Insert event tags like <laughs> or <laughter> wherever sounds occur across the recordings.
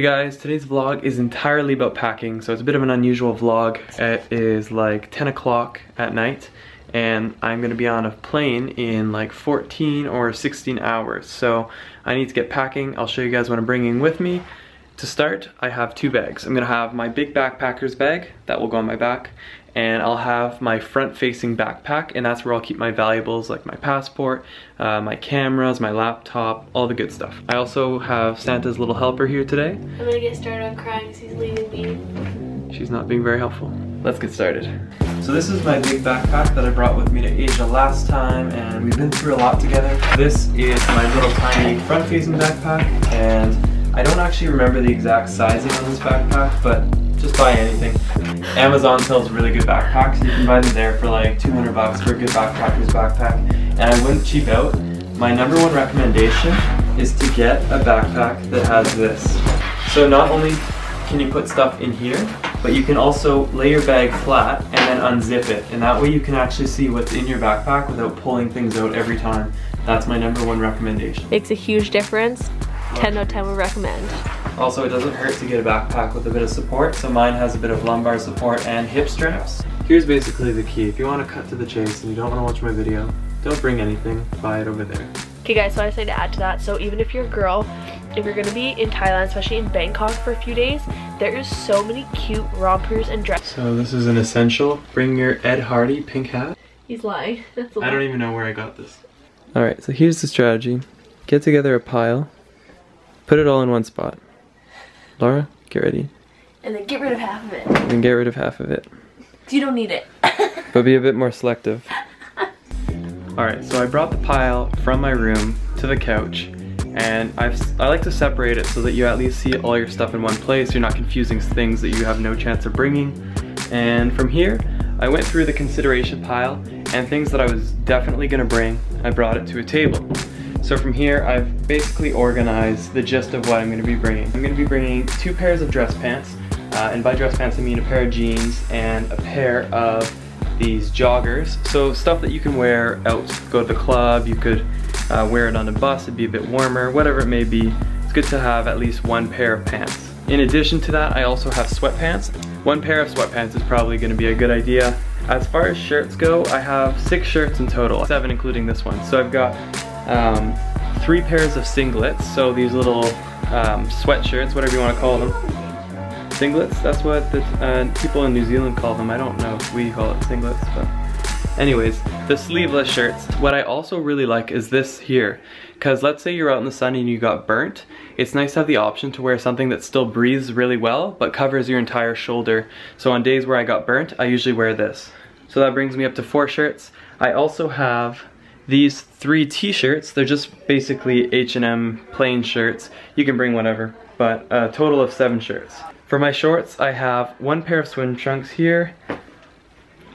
Hey guys, today's vlog is entirely about packing, so it's a bit of an unusual vlog. It is like 10 o'clock at night, and I'm gonna be on a plane in like 14 or 16 hours. So I need to get packing. I'll show you guys what I'm bringing with me. To start, I have two bags. I'm gonna have my big backpacker's bag, that will go on my back, and I'll have my front-facing backpack, and that's where I'll keep my valuables like my passport, uh, my cameras, my laptop, all the good stuff. I also have Santa's little helper here today. I'm gonna get started on crying because he's leaving me. She's not being very helpful. Let's get started. So this is my big backpack that I brought with me to Asia last time, and we've been through a lot together. This is my little tiny front-facing backpack, and I don't actually remember the exact sizing on this backpack, but just buy anything. Amazon sells really good backpacks. You can buy them there for like 200 bucks for a good backpacker's backpack. And I wouldn't cheap out. My number one recommendation is to get a backpack that has this. So not only can you put stuff in here, but you can also lay your bag flat and then unzip it. And that way you can actually see what's in your backpack without pulling things out every time. That's my number one recommendation. Makes a huge difference. 10 out of 10 would recommend. Also, it doesn't hurt to get a backpack with a bit of support, so mine has a bit of lumbar support and hip straps. Here's basically the key. If you want to cut to the chase and you don't want to watch my video, don't bring anything, buy it over there. Okay guys, so I say to add to that, so even if you're a girl, if you're gonna be in Thailand, especially in Bangkok for a few days, there is so many cute rompers and dresses. So this is an essential. Bring your Ed Hardy pink hat. He's lying. <laughs> That's a I don't even know where I got this. Alright, so here's the strategy. Get together a pile, put it all in one spot. Laura, get ready. And then get rid of half of it. And get rid of half of it. You don't need it. <laughs> but be a bit more selective. Alright, so I brought the pile from my room to the couch and I've, I like to separate it so that you at least see all your stuff in one place. You're not confusing things that you have no chance of bringing. And from here, I went through the consideration pile and things that I was definitely gonna bring, I brought it to a table. So from here, I've basically organized the gist of what I'm gonna be bringing. I'm gonna be bringing two pairs of dress pants, uh, and by dress pants I mean a pair of jeans and a pair of these joggers. So stuff that you can wear out, go to the club, you could uh, wear it on a bus, it'd be a bit warmer, whatever it may be. It's good to have at least one pair of pants. In addition to that, I also have sweatpants. One pair of sweatpants is probably gonna be a good idea. As far as shirts go, I have six shirts in total, seven including this one. So I've got um, three pairs of singlets, so these little um, sweatshirts, whatever you want to call them. Singlets, that's what the uh, people in New Zealand call them. I don't know if we call it singlets, but anyways, the sleeveless shirts. What I also really like is this here, because let's say you're out in the sun and you got burnt, it's nice to have the option to wear something that still breathes really well, but covers your entire shoulder. So on days where I got burnt, I usually wear this. So that brings me up to four shirts. I also have these three t-shirts, they're just basically H&M plain shirts. You can bring whatever, but a total of seven shirts. For my shorts, I have one pair of swim trunks here,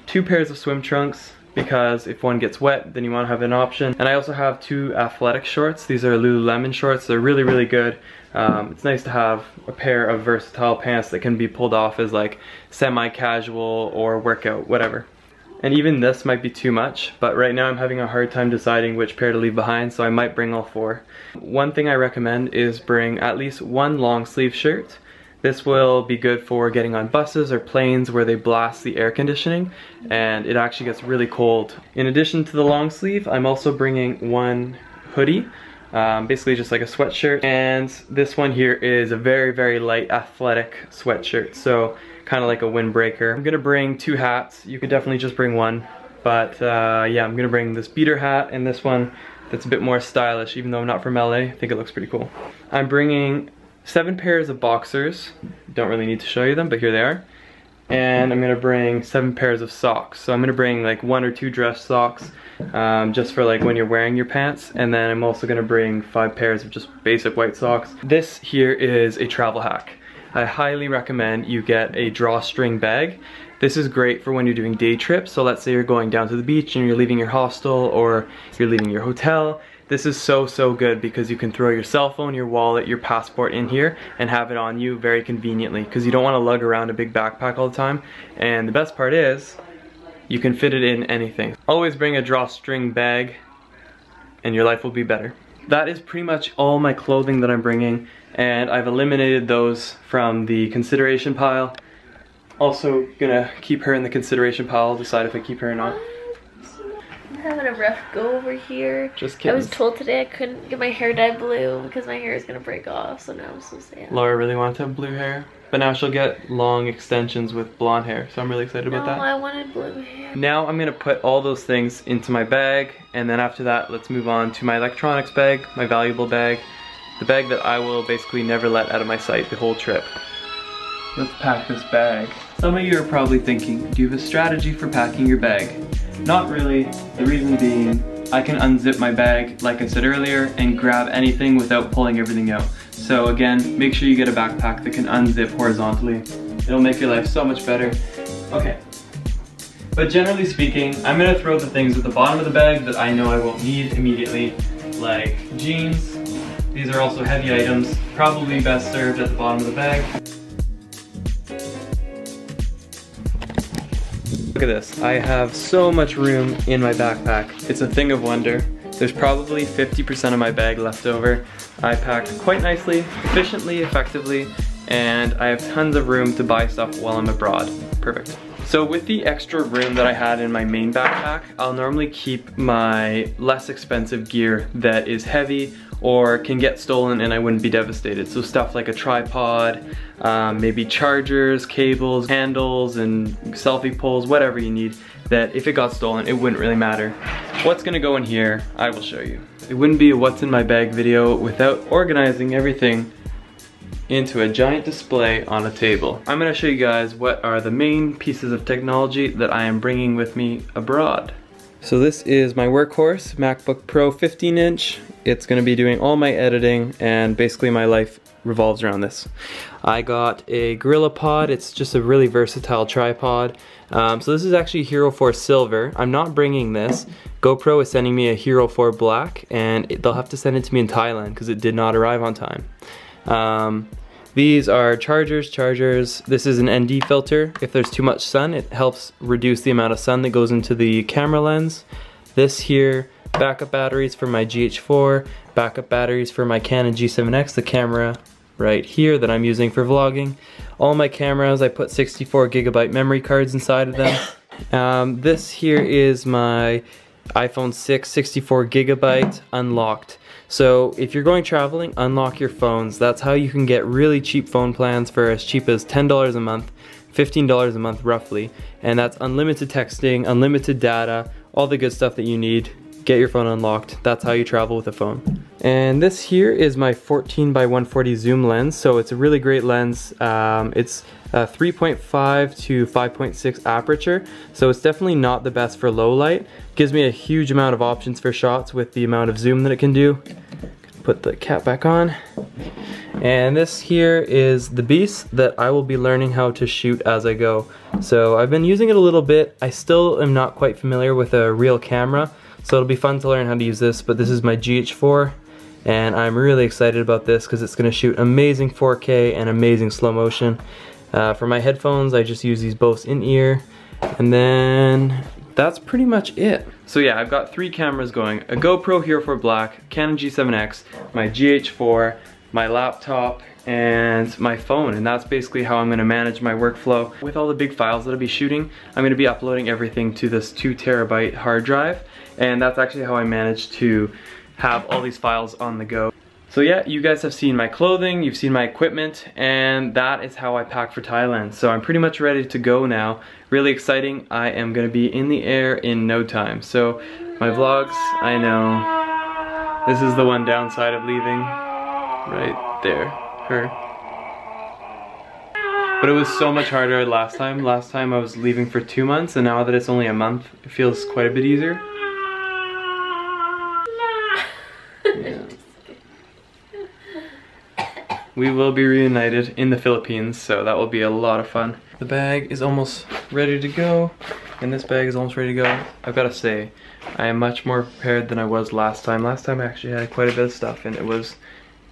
two pairs of swim trunks, because if one gets wet, then you want to have an option. And I also have two athletic shorts. These are Lululemon shorts. They're really, really good. Um, it's nice to have a pair of versatile pants that can be pulled off as like semi-casual or workout, whatever. And even this might be too much, but right now I'm having a hard time deciding which pair to leave behind, so I might bring all four. One thing I recommend is bring at least one long sleeve shirt. This will be good for getting on buses or planes where they blast the air conditioning and it actually gets really cold. In addition to the long sleeve, I'm also bringing one hoodie um, basically just like a sweatshirt and this one here is a very very light athletic sweatshirt so kind of like a windbreaker. I'm gonna bring two hats. You could definitely just bring one. But uh, yeah, I'm gonna bring this beater hat and this one that's a bit more stylish, even though I'm not from LA. I think it looks pretty cool. I'm bringing seven pairs of boxers. Don't really need to show you them, but here they are. And I'm gonna bring seven pairs of socks. So I'm gonna bring like one or two dress socks um, just for like when you're wearing your pants. And then I'm also gonna bring five pairs of just basic white socks. This here is a travel hack. I highly recommend you get a drawstring bag. This is great for when you're doing day trips. So let's say you're going down to the beach and you're leaving your hostel or you're leaving your hotel. This is so, so good because you can throw your cell phone, your wallet, your passport in here and have it on you very conveniently because you don't want to lug around a big backpack all the time. And the best part is you can fit it in anything. Always bring a drawstring bag and your life will be better. that is pretty much all my clothing that I'm bringing and I've eliminated those from the consideration pile. Also gonna keep her in the consideration pile, decide if I keep her or not. I'm having a rough go over here. Just kidding. I was told today I couldn't get my hair dyed blue because my hair is gonna break off, so now I'm so sad. Laura really wanted to have blue hair, but now she'll get long extensions with blonde hair, so I'm really excited no, about that. I wanted blue hair. Now I'm gonna put all those things into my bag, and then after that, let's move on to my electronics bag, my valuable bag, the bag that I will basically never let out of my sight the whole trip. Let's pack this bag. Some of you are probably thinking, do you have a strategy for packing your bag? Not really, the reason being, I can unzip my bag, like I said earlier, and grab anything without pulling everything out. So again, make sure you get a backpack that can unzip horizontally. It'll make your life so much better. Okay. But generally speaking, I'm gonna throw the things at the bottom of the bag that I know I won't need immediately, like jeans. These are also heavy items, probably best served at the bottom of the bag. Look at this, I have so much room in my backpack. It's a thing of wonder. There's probably 50% of my bag left over. I packed quite nicely, efficiently, effectively, and I have tons of room to buy stuff while I'm abroad. Perfect. So with the extra room that I had in my main backpack, I'll normally keep my less expensive gear that is heavy or can get stolen and I wouldn't be devastated. So stuff like a tripod, um, maybe chargers, cables, handles, and selfie poles, whatever you need, that if it got stolen, it wouldn't really matter. What's gonna go in here, I will show you. It wouldn't be a what's in my bag video without organizing everything into a giant display on a table. I'm gonna show you guys what are the main pieces of technology that I am bringing with me abroad. So this is my workhorse, MacBook Pro 15 inch. It's gonna be doing all my editing and basically my life revolves around this. I got a GorillaPod, it's just a really versatile tripod. Um, so this is actually Hero 4 Silver. I'm not bringing this. GoPro is sending me a Hero 4 Black and it, they'll have to send it to me in Thailand because it did not arrive on time. Um, these are chargers, chargers. This is an ND filter. If there's too much sun, it helps reduce the amount of sun that goes into the camera lens. This here, backup batteries for my GH4, backup batteries for my Canon G7X, the camera right here that I'm using for vlogging. All my cameras, I put 64 gigabyte memory cards inside of them. <coughs> Um, this here is my iPhone 6 64 gigabyte unlocked. So if you're going traveling, unlock your phones. That's how you can get really cheap phone plans for as cheap as $10 a month, $15 a month roughly. And that's unlimited texting, unlimited data, all the good stuff that you need. Get your phone unlocked. That's how you travel with a phone. And this here is my 14 by 140 zoom lens. So it's a really great lens. Um, it's Uh, 3.5 to 5.6 aperture. So it's definitely not the best for low light. Gives me a huge amount of options for shots with the amount of zoom that it can do. Put the cap back on. And this here is the beast that I will be learning how to shoot as I go. So I've been using it a little bit. I still am not quite familiar with a real camera. So it'll be fun to learn how to use this, but this is my GH4 and I'm really excited about this because it's going to shoot amazing 4K and amazing slow motion. Uh, for my headphones, I just use these Bose in-ear. And then that's pretty much it. So yeah, I've got three cameras going. A GoPro Hero 4 Black, Canon G7X, my GH4, my laptop, and my phone and that's basically how I'm gonna manage my workflow. With all the big files that I'll be shooting, I'm gonna be uploading everything to this two terabyte hard drive and that's actually how I manage to have all these files on the go. So yeah, you guys have seen my clothing, you've seen my equipment, and that is how I pack for Thailand. So I'm pretty much ready to go now. Really exciting. I am gonna be in the air in no time. So my vlogs, I know. This is the one downside of leaving. Right there, her. But it was so much harder last time. Last time I was leaving for two months, and now that it's only a month, it feels quite a bit easier. We will be reunited in the Philippines, so that will be a lot of fun. The bag is almost ready to go, and this bag is almost ready to go. I've got to say, I am much more prepared than I was last time. Last time I actually had quite a bit of stuff, and it was,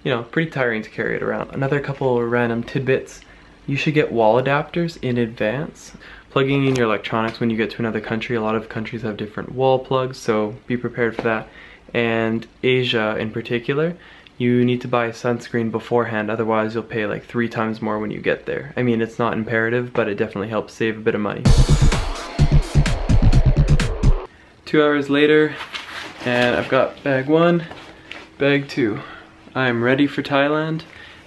you know, pretty tiring to carry it around. Another couple of random tidbits. You should get wall adapters in advance. Plugging in your electronics when you get to another country, a lot of countries have different wall plugs, so be prepared for that. and Asia in particular, you need to buy sunscreen beforehand, otherwise you'll pay like three times more when you get there. I mean, it's not imperative, but it definitely helps save a bit of money. Two hours later, and I've got bag one, bag two. I'm ready for Thailand.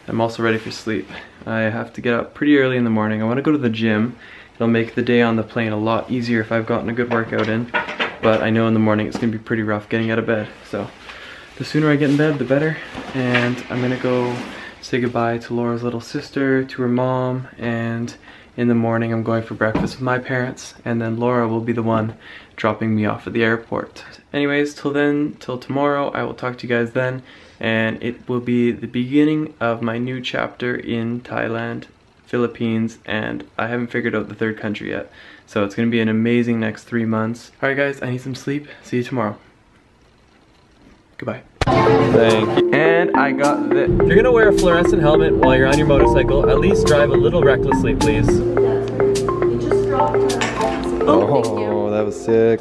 I'm also ready for sleep. I have to get up pretty early in the morning. I want to go to the gym. It'll make the day on the plane a lot easier if I've gotten a good workout in. But I know in the morning it's going to be pretty rough getting out of bed. So the sooner I get in bed, the better. And I'm gonna go say goodbye to Laura's little sister, to her mom, and in the morning I'm going for breakfast with my parents, and then Laura will be the one dropping me off at the airport. Anyways, till then, till tomorrow, I will talk to you guys then, and it will be the beginning of my new chapter in Thailand, Philippines, and I haven't figured out the third country yet. So it's gonna be an amazing next three months. Alright guys, I need some sleep. See you tomorrow. Goodbye. Thank you. And I got this. If you're gonna wear a fluorescent helmet while you're on your motorcycle, at least drive a little recklessly, please. You just dropped her. Oh, Thank you. that was sick.